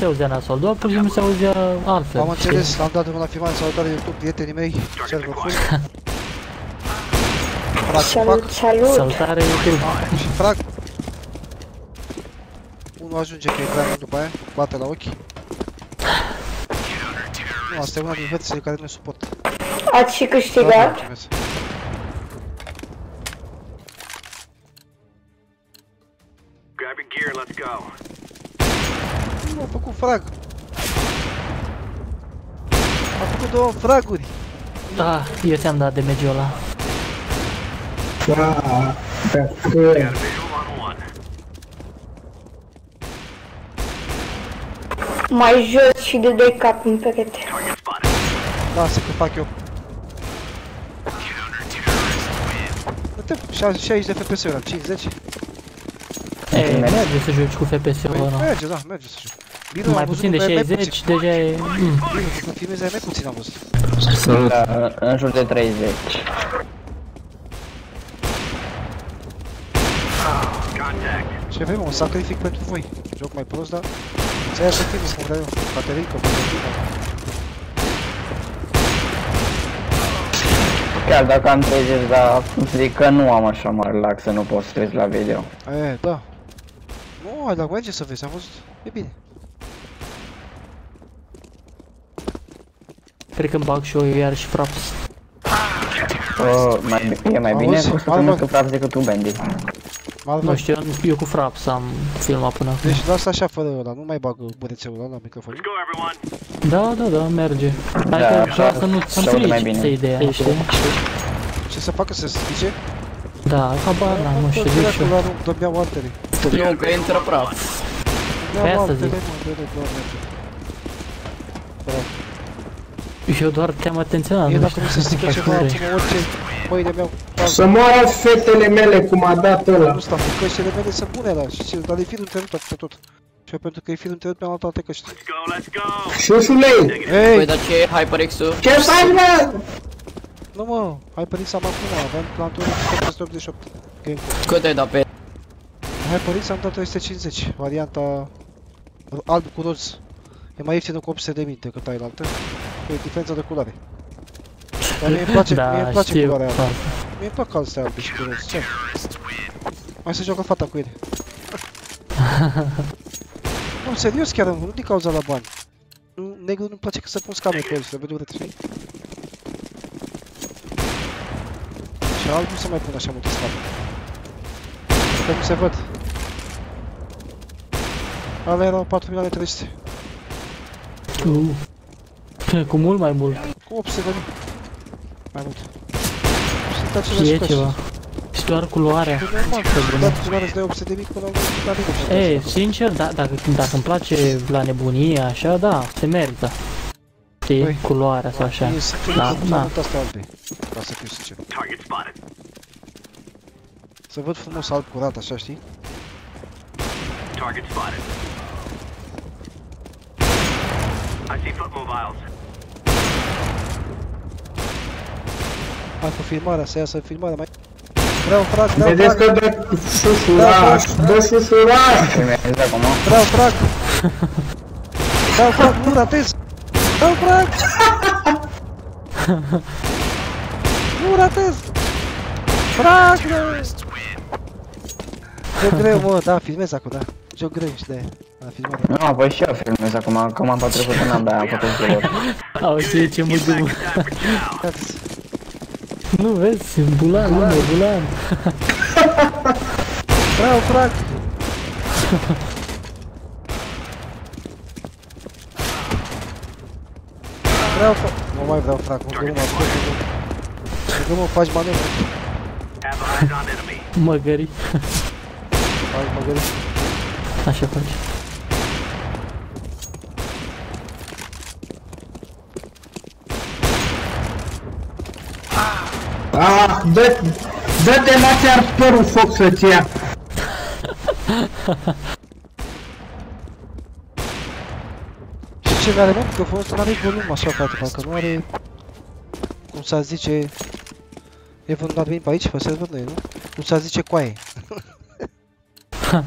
se auzea nasol, doar pur și simplu se auzea altfel. Am înțeles, am dat la filmare salutare YouTube, prietenii mei, server full. Frag, Salut, fac salut! Salutare YouTube. și frag. Unul ajunge pe ecran după aia, bate la ochi. Nu, asta e una din verțile care nu suport. Ați și câștigat? Grabbing Nu, a făcut frag. A făcut două fraguri. Da, eu ți-am dat de mediul ăla. Da, pe one. Mai jos și de doi cap în perete. Lasă că fac eu. Uite, 60 de FPS-uri am, 50. E, merge să joci cu FPS-ul ăla. merge, da, merge să joc. Bine, Mai am văzut puțin de mai- mai 60, puțin. deja e... Mm. Bine, când filmezi ai mai puțin am văzut. Da, în jur de 30. Contact. Ce vrem, un sacrific pentru voi. Joc mai prost, dar... Ți-aia să filmezi cum vreau eu. Caterinca, Caterina. Chiar dacă am 30, dar zic că nu am așa mare lag să nu pot să treci la video. E, da. Nu, ai la merge să vezi, am văzut. E bine. Cred că îmi bag și eu iarăși fraps. Oh, mai, e mai bine Auzi, cu să Alba? filmezi cu fraps decât tu, Bendy. Malva. Nu știu, eu cu fraps am filmat până acum. Deci lasă așa fără ăla, nu mai bag burețeul ăla la microfon. Let's go, everyone. Da, da, da, merge. Hai Da, că așa vreau să nu se ți aude mai frici, bine. asta e ideea, știi? Ce să facă să se strice? Da, habar n-am, nu știu, zic și eu. Ăla nu dormeau altele. Nu, că intră praf. Dormeau Pe asta altele, zic. mă, de- de- doamne. Eu doar te-am atenționat, Mie nu dacă știu. mi se strică ceva, acum orice mâine mi-au... Să moară fetele mele cum a dat ăla. Nu stau, cu căștile mele sunt bune alea și ce, dar e firul întrerupt atât tot. Și eu pentru că e firul întrerupt mi-am luat alte căști. Let's go, let's go. Șușulei, Păi, Ei, dar ce e HyperX-ul? ce faci, mă? nu mă, hai părit să am acum, aveam plantul 788 Game Cât ai dat pe Hai părit să am dat 350, varianta alb cu roz. E mai ieftină cu 800 de mii decât ai la altă. E diferența de culoare. Dar mie îmi place, mie îmi Da, place știu. culoarea aia. Mie îmi plac astea albe și cu roz. Ce? Hai să joacă fata cu ele. nu, serios chiar, nu din cauza la bani. Nu, negru nu-mi place că să pun scame pe el, să vede urât, știi? Și alb nu se mai pun așa multe scame. Că nu se văd. Alea erau 4 milioane 300. Uh. Cu mult mai mult. Cu 800 de mii. Mai mult. Sunt Și aceleași e căști. ceva. Și doar culoarea. E normal, că dat culoare îți dai 800 de mii până la la mine. Ei, sincer, da, dacă, dacă îmi place la nebunie, așa, da, se merită. Știi, Păi. culoarea sau așa. Mie sunt Da, da, da. mult astea albe. Ca să fiu sincer. Target spotted. Să văd frumos alb curat, așa, știi? Target spotted. I see foot mobiles. Hai cu filmarea, să iasă filmarea mai... Vreau frag, vreau Vedeți frag, că dă șușuraș, dă șușuraș. Filmezi acum? vreau frag! Vreau frag, nu ratez! Vreau frag! nu ratez! Frag! Joc greu, mă, da, filmez acum, da. Joc greu și de la filmare. Nu, păi și eu filmez acum, că m-am patrecut în an, de-aia am făcut vlog. Auzi, ce mă duc. Nu vezi, bulan, nu, bulan. Vreau frag! Vreau frag! Nu mai vreau frag, mă gândesc, mă ascult, mă gândesc, mă faci manevră. Have eyes on enemy. Măgări. Hai, mă gândesc. Așa faci. Ah, dă, dă-te la ți-ar părul foc să-ți ia. Și ce n-are, mă? Microfonul ăsta n-are volum așa, frate, parcă nu are... Cum s-ar zice... E vreun admin pe aici, pe server nu e, nu? Cum s-ar zice coaie. Move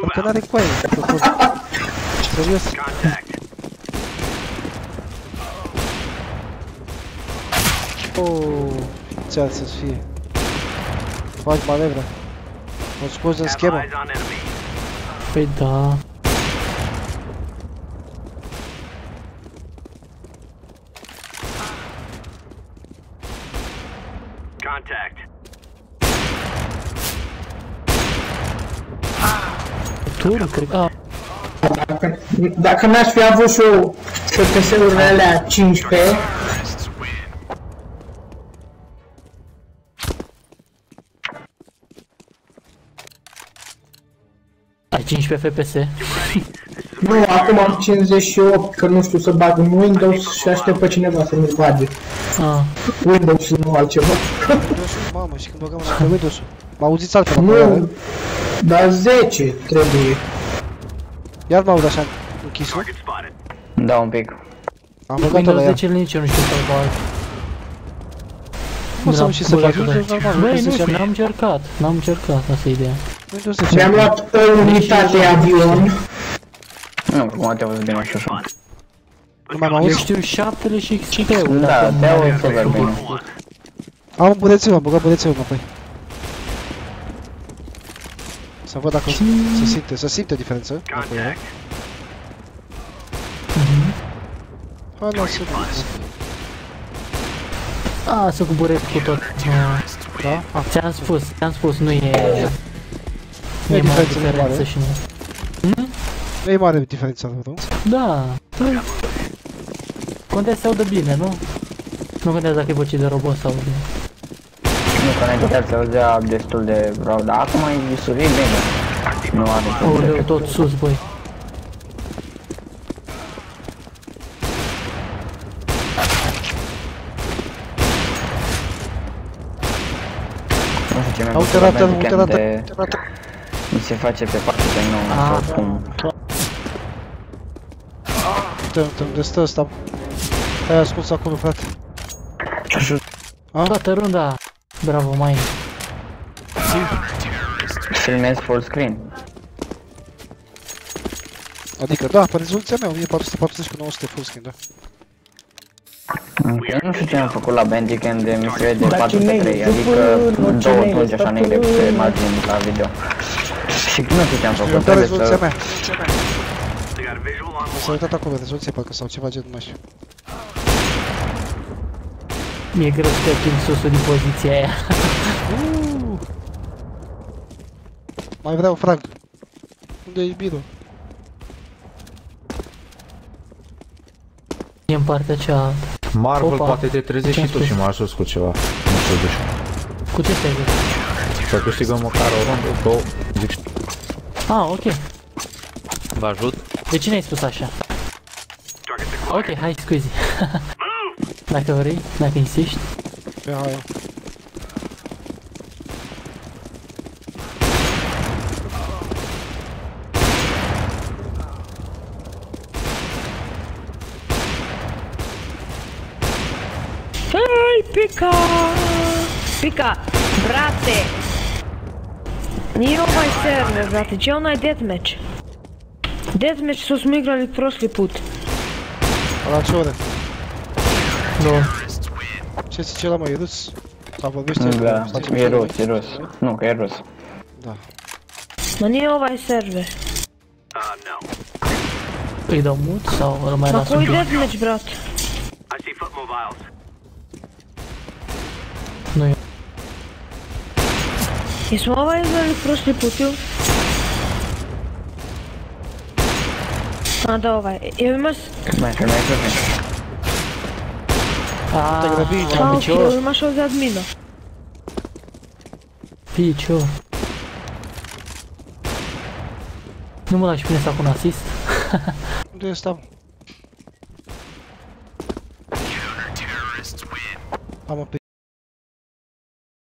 Parcă out. n-are coaie microfonul. Serios? Contact. Oh, ce ar să fie? Faci manevra. O scoți din Have schemă. eyes on enemy. Păi da. Contact. Tur, cred că... A, Dacă, dacă n-aș fi avut și eu FPS-urile alea 15, 15 FPS. nu, acum am 58, că nu știu să bag în Windows și aștept pe cineva să mi bage. A, Windows nu altceva. Windows-ul, mamă, și când băgăm pe Windows-ul. Mă auziți altfel acolo, Nu, dar 10 trebuie. Iar mă aud așa închisul. Target spotted. Da, un pic. Am băgat-o Windows la ea. 10 nici eu nu știu să fac. Cum să nu știi să faci? Windows normal, Băi, Windows nu 10 știu, n-am încercat. N-am încercat, asta e ideea. Windows 10 Mi-am luat o unitate avion. Nu, cum te auzi bine și așa. Nu mai mă Eu auzi? știu 7 și XP-ul. Da, te auzi super bine. Am un bulețel, am băgat bulețelul înapoi. Să văd dacă se simte, se simte diferență. Dacă era. Contact. Hai, lasă A, să cuburesc cu tot. A, Da? Ah, Ți-am spus, ți-am spus, nu e... Nu E e mare diferență, nu e diferență mare. și nu. nu e mare diferența, nu? Da. Contează să audă bine, nu? Nu contează dacă e voce de robot sau de... Nu, că înainte se auzea destul de rău, dar acum e surit bine. Nu are Aoleu, probleme. tot sus, băi. Nu știu ce mi-a Uite plăcut la rată, uite Bandicam rată, de... uite rată. Mi se face pe partea de nou, Ah. sau cum. Uite, uite, unde stă ăsta. Ai ascuns acolo, frate. Toată runda. Bravo, mai. Filmez full screen. Adică, da, pe rezoluția mea, 1440 cu 900 full screen, da. Ok, nu știu ce am făcut la Bandicam de mi se vede Dar 4 pe cine e? 3, adică După- două cine e? tulgi așa negre pe margine la video. Și nu știu ce am Eu făcut, am dat trebuie rezoluția să... mea. They got a visual on S-a uitat acolo, rezoluție, parcă sau ceva gen, nu mai știu. Mi-e greu să te ating susul din poziția aia. Uh! Mai vreau frag. Unde e Biro? E în partea cealaltă. Marvel Opa. poate te trezești și tu Ce-am și mă ajuți cu ceva. Nu știu de ce. Cu ce stai de? Să câștigăm măcar o rundă, două, zic și Ah, ok. Vă ajut? De cine ai spus așa? Target acquired. Ok, hai, scuzi. dacă vrei, dacă insisti. Pe aia. Hej, Pika! Pika, brate! Nije ovaj server, brate, je onaj deathmatch. Deathmatch što smo igrali prošli put. Ona će ovdje. No. Če si ćelamo Irus? A pa vi ste... Da, No, Irus. Da. Ma nije ovaj server. Idao mut, sa Romera Ma koji deathmatch, brate? No, ja. Put ili? A da ovaj, jel imaš... Mai filmezi ok. Aaa, Te grăbi, A, am ok, jel picior. imaš ovdje admina? Picior. Nu mă lași bine să fac un asist? Unde stau? Am pe